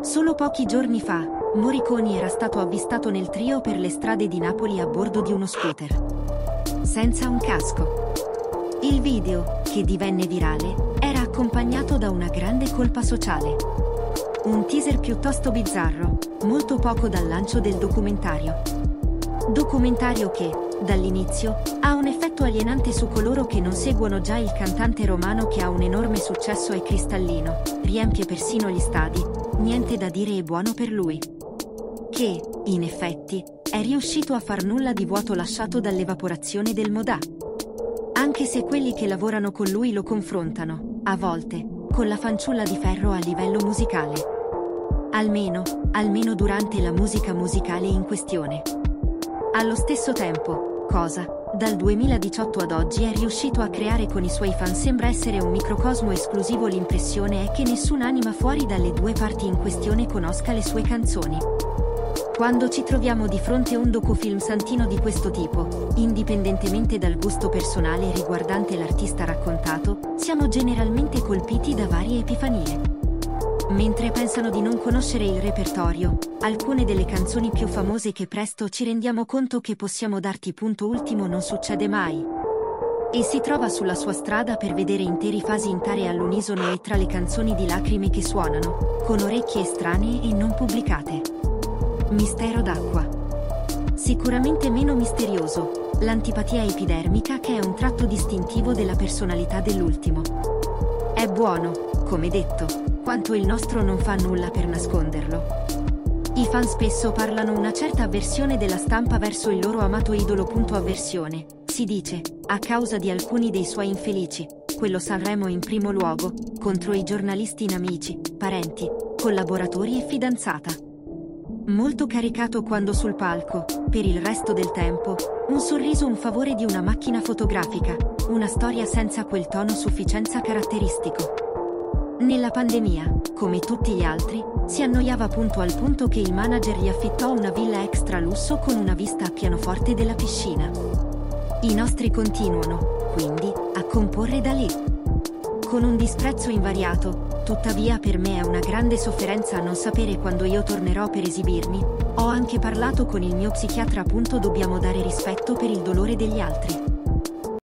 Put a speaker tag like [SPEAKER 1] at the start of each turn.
[SPEAKER 1] Solo pochi giorni fa, Morricone era stato avvistato nel trio per le strade di Napoli a bordo di uno scooter. Senza un casco. Il video, che divenne virale, era accompagnato da una grande colpa sociale. Un teaser piuttosto bizzarro, molto poco dal lancio del documentario. Documentario che, dall'inizio, ha un effetto alienante su coloro che non seguono già il cantante romano che ha un enorme successo e cristallino, riempie persino gli stadi, niente da dire e buono per lui. Che, in effetti, è riuscito a far nulla di vuoto lasciato dall'evaporazione del Modà. Anche se quelli che lavorano con lui lo confrontano, a volte, con la fanciulla di ferro a livello musicale. Almeno, almeno durante la musica musicale in questione. Allo stesso tempo, cosa, dal 2018 ad oggi è riuscito a creare con i suoi fan sembra essere un microcosmo esclusivo l'impressione è che nessun'anima fuori dalle due parti in questione conosca le sue canzoni. Quando ci troviamo di fronte a un docufilm santino di questo tipo, indipendentemente dal gusto personale riguardante l'artista raccontato, siamo generalmente colpiti da varie epifanie. Mentre pensano di non conoscere il repertorio, alcune delle canzoni più famose che presto ci rendiamo conto che possiamo darti punto ultimo non succede mai. E si trova sulla sua strada per vedere interi fasi intare all'unisono e tra le canzoni di lacrime che suonano, con orecchie estranee e non pubblicate. Mistero d'acqua. Sicuramente meno misterioso, l'antipatia epidermica che è un tratto distintivo della personalità dell'ultimo. È buono, come detto, quanto il nostro non fa nulla per nasconderlo. I fan spesso parlano una certa avversione della stampa verso il loro amato idolo. Avversione, si dice, a causa di alcuni dei suoi infelici, quello Sanremo in primo luogo, contro i giornalisti in amici, parenti, collaboratori e fidanzata. Molto caricato quando sul palco, per il resto del tempo, un sorriso un favore di una macchina fotografica, una storia senza quel tono sufficienza caratteristico. Nella pandemia, come tutti gli altri, si annoiava appunto al punto che il manager gli affittò una villa extra lusso con una vista a pianoforte della piscina. I nostri continuano, quindi, a comporre da lì. Con un disprezzo invariato, tuttavia per me è una grande sofferenza non sapere quando io tornerò per esibirmi. Ho anche parlato con il mio psichiatra appunto dobbiamo dare rispetto per il dolore degli altri.